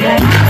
Hey!